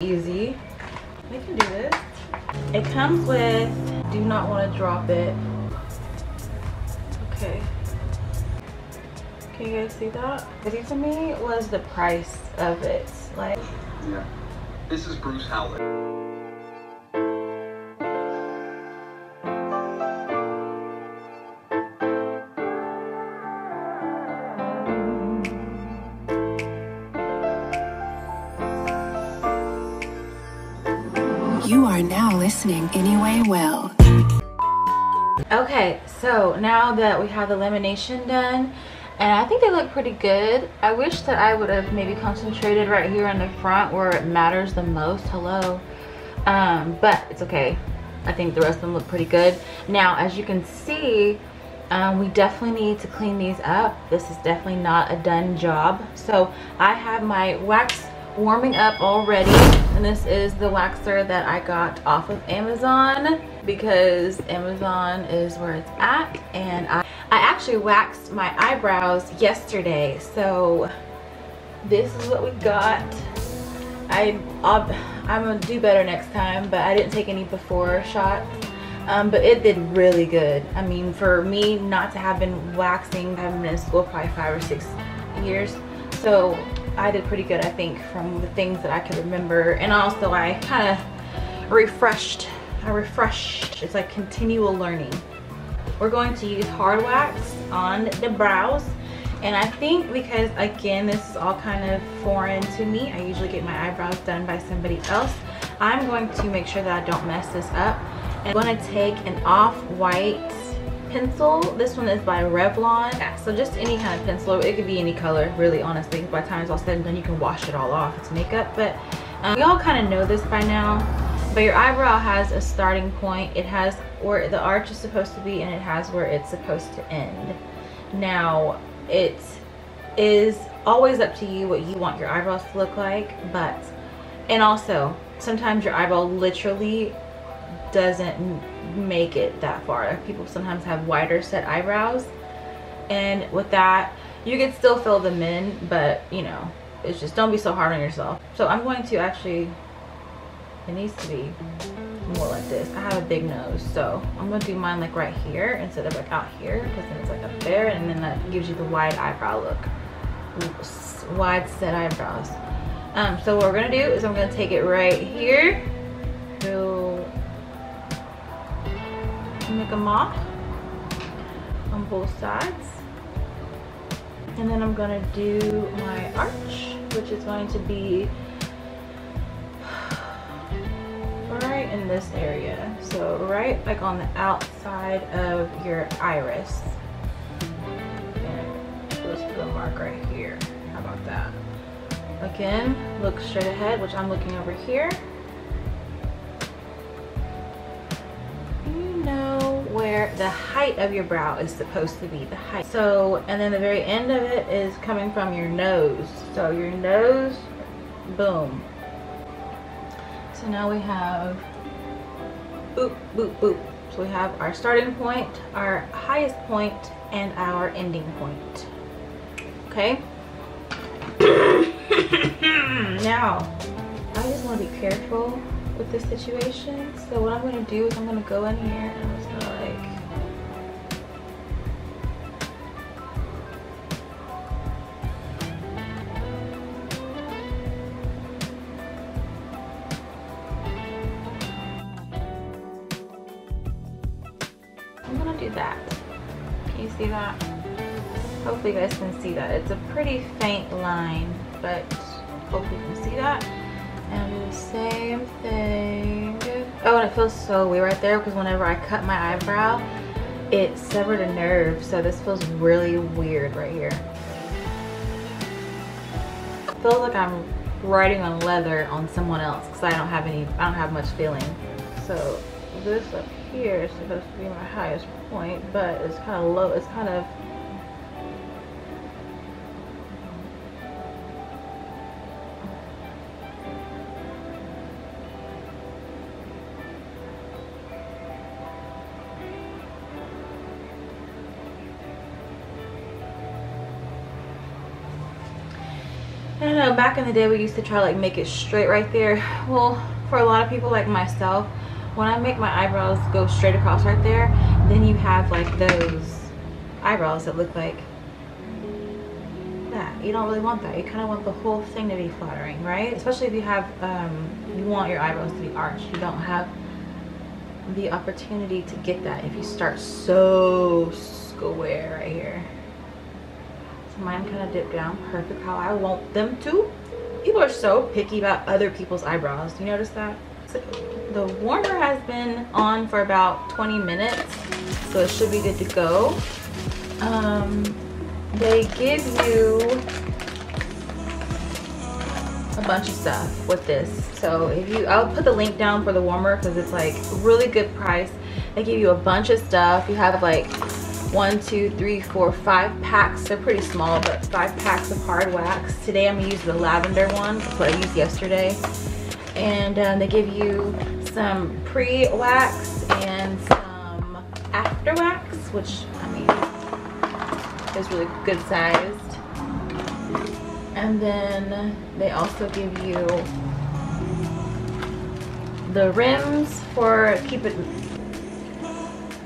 easy. We can do this. It comes with, do not want to drop it. Okay. Can you guys see that? Crazy to me was the price of it. Like, Yeah. This is Bruce Howlett. Listening Anyway Well. Okay, so now that we have the lamination done, and I think they look pretty good. I wish that I would have maybe concentrated right here in the front where it matters the most. Hello. Um, but it's okay. I think the rest of them look pretty good. Now, as you can see, um, we definitely need to clean these up. This is definitely not a done job. So I have my wax warming up already and this is the waxer that I got off of Amazon because Amazon is where it's at. And I, I actually waxed my eyebrows yesterday. So this is what we got. I I'll, I'm gonna do better next time but I didn't take any before shots um, but it did really good. I mean for me not to have been waxing I haven't been in school probably five or six years. So I did pretty good I think from the things that I could remember. And also I kind of refreshed I refreshed. It's like continual learning. We're going to use hard wax on the brows. And I think because again this is all kind of foreign to me I usually get my eyebrows done by somebody else I'm going to make sure that I don't mess this up. And I'm going to take an off-white pencil. This one is by Revlon. Yeah, so just any kind of pencil. It could be any color, really, honestly. By the time it's all said and done, you can wash it all off. It's makeup, but um, we all kind of know this by now. But your eyebrow has a starting point. It has where the arch is supposed to be, and it has where it's supposed to end. Now, it is always up to you what you want your eyebrows to look like, but, and also, sometimes your eyebrow literally doesn't make it that far. People sometimes have wider set eyebrows and with that you can still fill them in but you know it's just don't be so hard on yourself. So I'm going to actually it needs to be more like this. I have a big nose so I'm gonna do mine like right here instead of like out here because then it's like up there and then that gives you the wide eyebrow look. Wide set eyebrows. Um, so what we're gonna do is I'm gonna take it right here. Make a mop on both sides. And then I'm gonna do my arch, which is going to be right in this area. So right like on the outside of your iris. And let's put a mark right here. How about that? Again, look straight ahead, which I'm looking over here. Know where the height of your brow is supposed to be, the height. So, and then the very end of it is coming from your nose. So your nose, boom. So now we have boop, boop, boop. So we have our starting point, our highest point, and our ending point. Okay? now, I just want to be careful with this situation. So what I'm to do is I'm to go in here and I'm just to like... I'm to do that. Can you see that? Hopefully you guys can see that. It's a pretty faint line, but hopefully you can see that. And do the same thing. Oh, and it feels so weird right there because whenever I cut my eyebrow, it severed a nerve. So this feels really weird right here. It feels like I'm writing on leather on someone else because I don't have any, I don't have much feeling. So this up here is supposed to be my highest point, but it's kind of low. It's kind of back in the day we used to try like make it straight right there. Well, for a lot of people like myself, when I make my eyebrows go straight across right there, then you have like those eyebrows that look like that. You don't really want that. You kind of want the whole thing to be flattering, right? Especially if you have, um, you want your eyebrows to be arched. You don't have the opportunity to get that if you start so square right here. Mine kind of dip down perfect how I want them to. People are so picky about other people's eyebrows. Do you notice that? So the warmer has been on for about 20 minutes, so it should be good to go. Um, they give you a bunch of stuff with this so if you i'll put the link down for the warmer because it's like really good price they give you a bunch of stuff you have like one two three four five packs. They're pretty small but five packs of hard wax. Today i'm gonna use the lavender one that's what i used yesterday. And um, they give you some pre-wax and some after wax which i mean is really good sized. And then they also give you the rims for keep it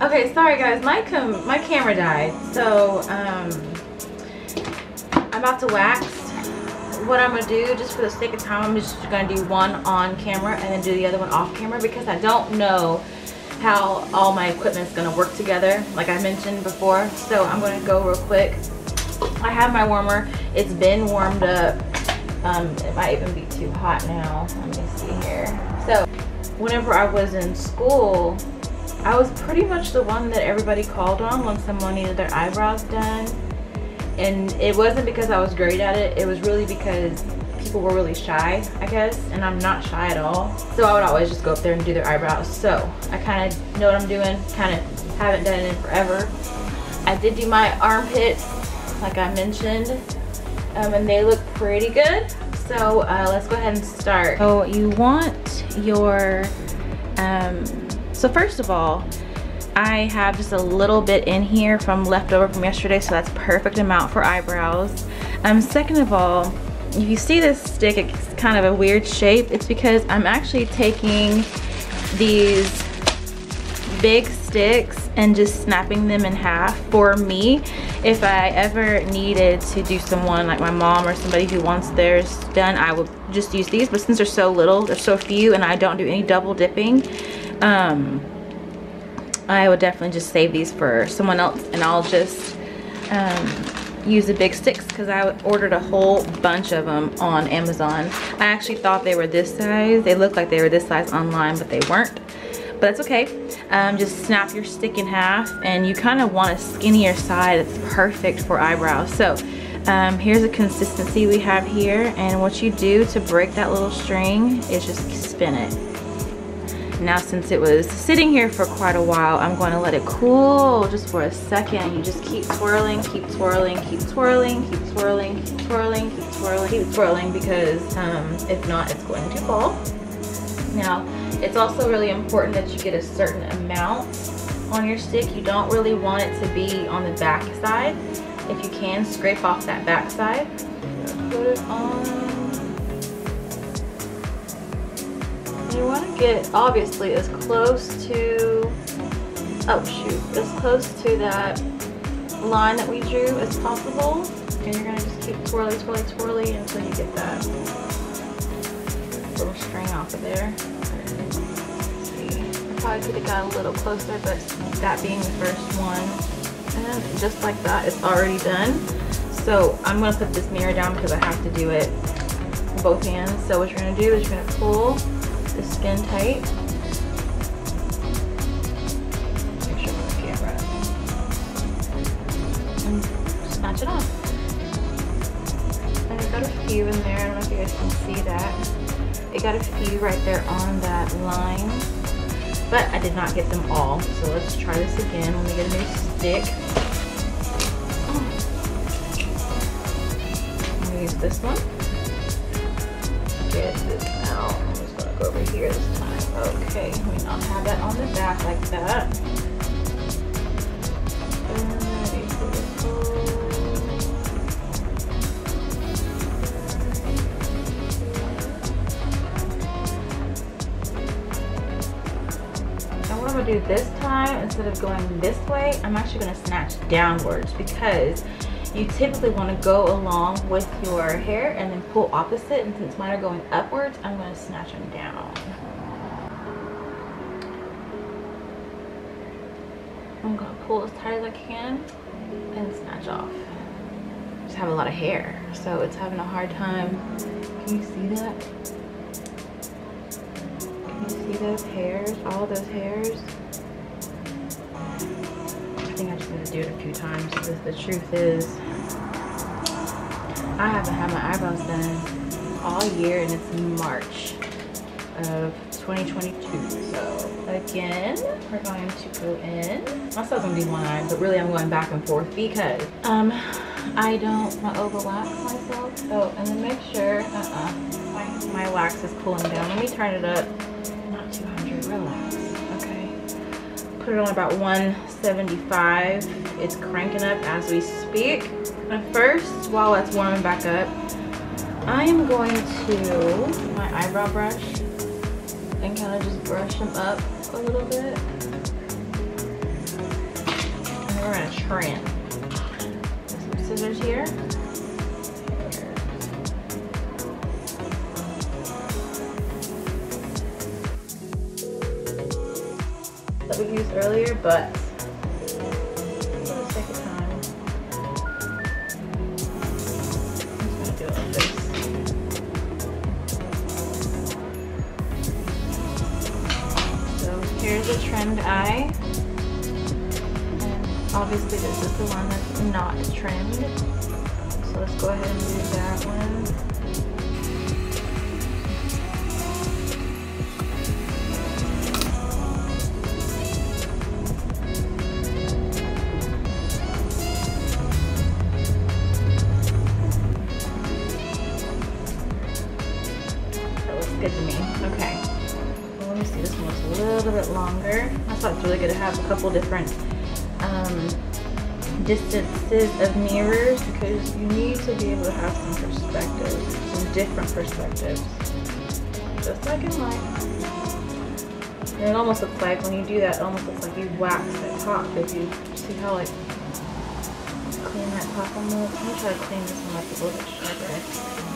okay sorry guys my com my camera died so um i'm about to wax what i'm gonna do just for the sake of time i'm just gonna do one on camera and then do the other one off camera because i don't know how all my equipment is gonna work together like i mentioned before so i'm gonna go real quick I have my warmer. It's been warmed up. Um, it might even be too hot now. Let me see here. So whenever I was in school, I was pretty much the one that everybody called on when someone needed their eyebrows done. And it wasn't because I was great at it. It was really because people were really shy, I guess. And I'm not shy at all. So I would always just go up there and do their eyebrows. So I kind of know what I'm doing. Kind of haven't done it in forever. I did do my armpits like I mentioned um, and they look pretty good so uh, let's go ahead and start so you want your um, so first of all I have just a little bit in here from leftover from yesterday so that's perfect amount for eyebrows. Um, second of all if you see this stick it's kind of a weird shape. It's because I'm actually taking these big sticks and just snapping them in half for me. If I ever needed to do someone like my mom or somebody who wants theirs done I would just use these. But since they're so little they're so few and I don't do any double dipping um, I would definitely just save these for someone else and I'll just um, use the big sticks because I ordered a whole bunch of them on Amazon I actually thought they were this size they looked like they were this size online but they weren't but that's okay. Um, just snap your stick in half and you kind of want a skinnier side. It's perfect for eyebrows. So um, here's the consistency we have here and what you do to break that little string is just spin it. Now since it was sitting here for quite a while, I'm going to let it cool just for a second. You just keep swirling, keep swirling, keep swirling, keep swirling, keep swirling, keep swirling, keep swirling because um, if not, it's going to fall. Now, it's also really important that you get a certain amount on your stick. You don't really want it to be on the back side. If you can, scrape off that back side. Put it on. You want to get, obviously, as close to, oh shoot, as close to that line that we drew as possible. And you're going to just keep twirly, twirly, twirly until you get that little string off of there I probably could have got a little closer, but that being the first one. And just like that, it's already done. So I'm gonna put this mirror down because I have to do it both hands. So what you're gonna do is you're gonna pull the skin tight. Make sure the camera. And snatch it off. And I got a few in there. I don't know if you guys can see that. It got a few right there on that line but I did not get them all. So let's try this again. Let me get a new stick. I'm gonna use this one. Get this over here this time. Okay, we don't have that on the back like that. And what I'm gonna do this time instead of going this way I'm actually gonna snatch downwards because you typically wanna go along with your hair and then pull opposite. And since mine are going upwards, I'm gonna snatch them down. I'm gonna pull as tight as I can and snatch off. I Just have a lot of hair, so it's having a hard time. Can you see that? Can you see those hairs? All those hairs? Do it a few times because the truth is, I haven't had my eyebrows done all year and it's March of 2022. So again, we're going to go in. I still gonna be one eye, but really I'm going back and forth because um I don't want to overlap myself. So and then make sure uh-uh my, my wax is cooling down. Let me turn it up. Not 200, relax. Okay. Put it on about 175. It's cranking up as we speak. But first, while it's warming back up, I am going to my eyebrow brush and kind of just brush them up a little bit. And we're gonna trim. Some scissors here. That we used earlier, but obviously this is the one that's not trimmed. So let's go ahead and do that one. Good to me. Okay. Let me see. This one looks a little bit longer. I thought it's really good to have a couple different distances of mirrors because you need to be able to have some perspectives, some different perspectives. Just like in life. And it almost looks like when you do that, it almost looks like you wax that top. If you see how like clean that top almost. Let me try to clean this one up a little bit sharper.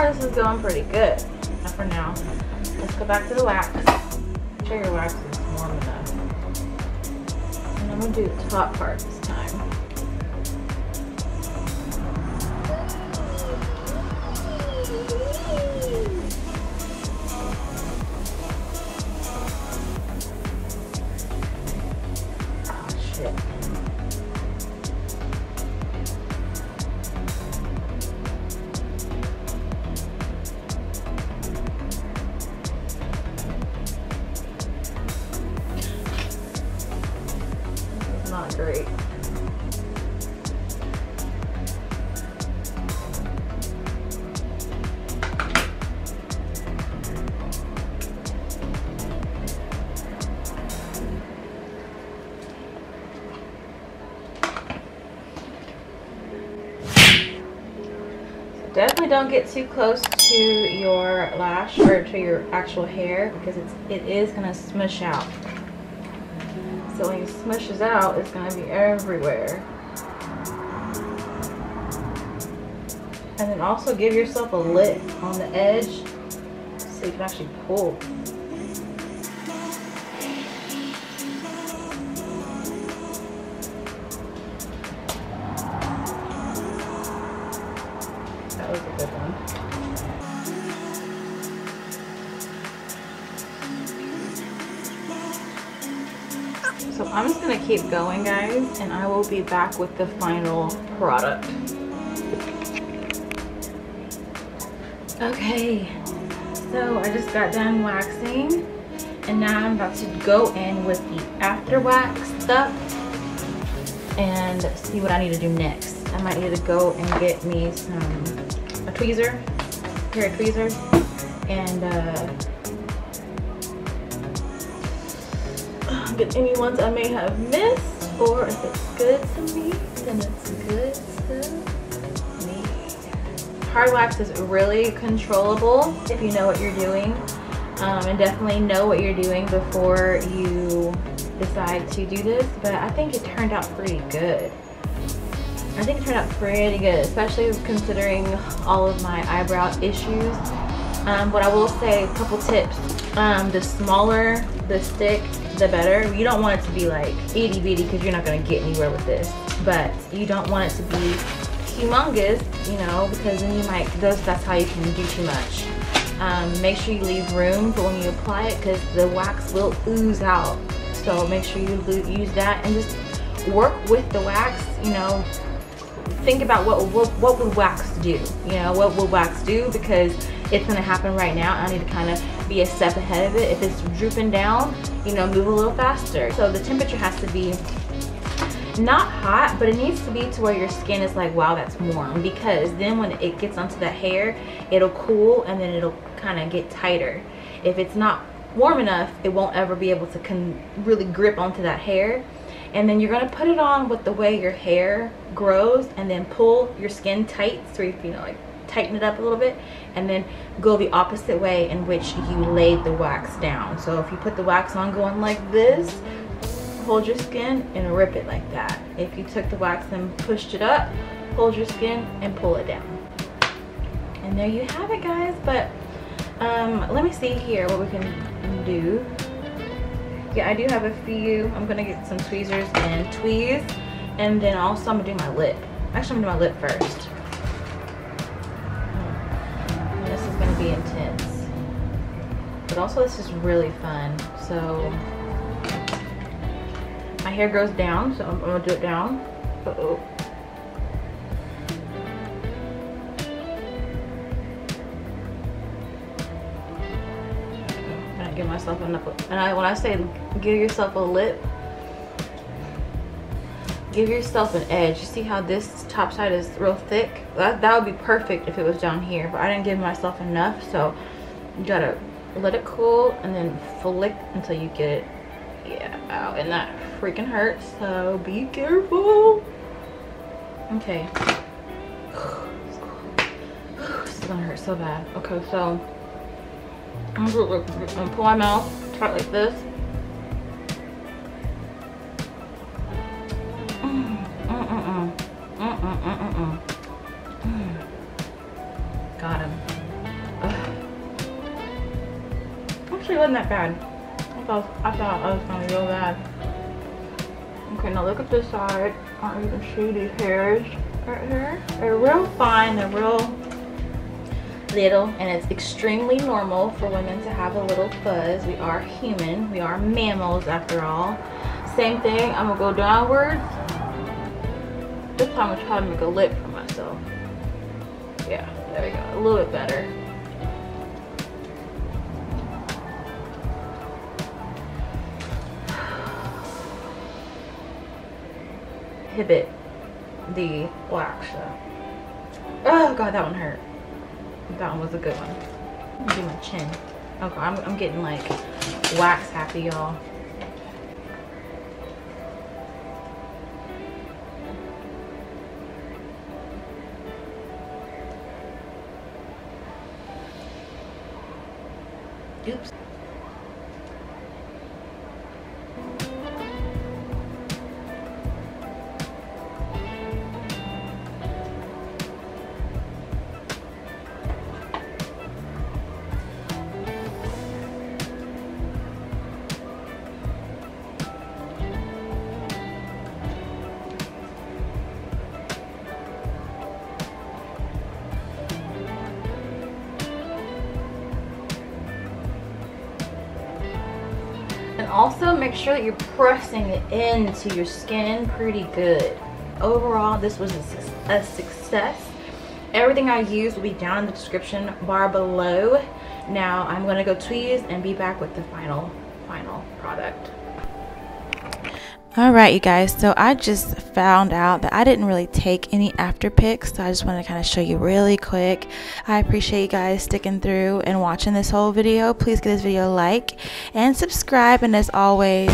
Far, this is going pretty good. For now. Let's go back to the wax. Make sure your wax is warm enough. And I'm gonna do the top part Definitely don't get too close to your lash or to your actual hair because it's it is gonna smush out. So when it smushes out, it's gonna be everywhere. And then also give yourself a lip on the edge so you can actually pull. So I'm just gonna keep going guys and I will be back with the final product. Okay, so I just got done waxing and now I'm about to go in with the after wax stuff and see what I need to do next. I might need to go and get me some, a tweezer, a pair of tweezers and uh, get any ones I may have missed or if it's good to me, then it's good to me. Hard wax is really controllable if you know what you're doing um, and definitely know what you're doing before you decide to do this, but I think it turned out pretty good. I think it turned out pretty good, especially considering all of my eyebrow issues. Um, but I will say a couple tips. Um, the smaller the stick, the better. You don't want it to be like itty bitty because you're not gonna get anywhere with this. But you don't want it to be humongous, you know, because then you might, those, that's how you can do too much. Um, make sure you leave room for when you apply it because the wax will ooze out. So make sure you use that and just work with the wax, you know, think about what, what, what would wax do, you know, what would wax do because it's gonna happen right now. I need to kind of be a step ahead of it. If it's drooping down, you know, move a little faster. So the temperature has to be not hot, but it needs to be to where your skin is like, wow, that's warm. Because then when it gets onto that hair, it'll cool and then it'll kind of get tighter. If it's not warm enough, it won't ever be able to really grip onto that hair. And then you're gonna put it on with the way your hair grows and then pull your skin tight so you, you know, like tighten it up a little bit and then go the opposite way in which you laid the wax down. So if you put the wax on going like this, hold your skin and rip it like that. If you took the wax and pushed it up, hold your skin and pull it down. And there you have it guys, but um, let me see here what we can do. Yeah, I do have a few. I'm gonna get some tweezers and tweeze. And then also I'm gonna do my lip. Actually, I'm gonna do my lip first. Be intense. But also this is really fun. So my hair goes down, so I'm, gonna do it down. Uh oh. I give myself enough and I, when I say give yourself a lip give yourself an edge. You see how this top side is real thick? That, that would be perfect if it was down here but I didn't give myself enough so you gotta let it cool and then flick until you get it. Yeah out and that freaking hurts so be careful. Okay. This is gonna hurt so bad. Okay so I'm gonna pull my mouth tight like this wasn't that bad. I thought I thought I was gonna real bad. Okay, now look at this side. I don't even see these hairs right here. They're real fine. They're real little and it's extremely normal for women to have a little fuzz we are human we are mammals after all same thing i'm gonna go downwards this time i'm trying to make a lip for myself yeah there we go a little bit better Hibit the wax oh god that one hurt that one was a good one. Do my chin. Oh, okay, I'm, I'm getting like wax happy, y'all. Oops. Also make sure that you're pressing it into your skin pretty good. Overall, this was a, a success. Everything I used will be down in the description bar below. Now I'm gonna go tweeze and be back with the final, final product. All right, you guys. So I just found out that I didn't really take any after pics. So I just wanted to kind of show you really quick. I appreciate you guys sticking through and watching this whole video. Please give this video a like and subscribe. And as always,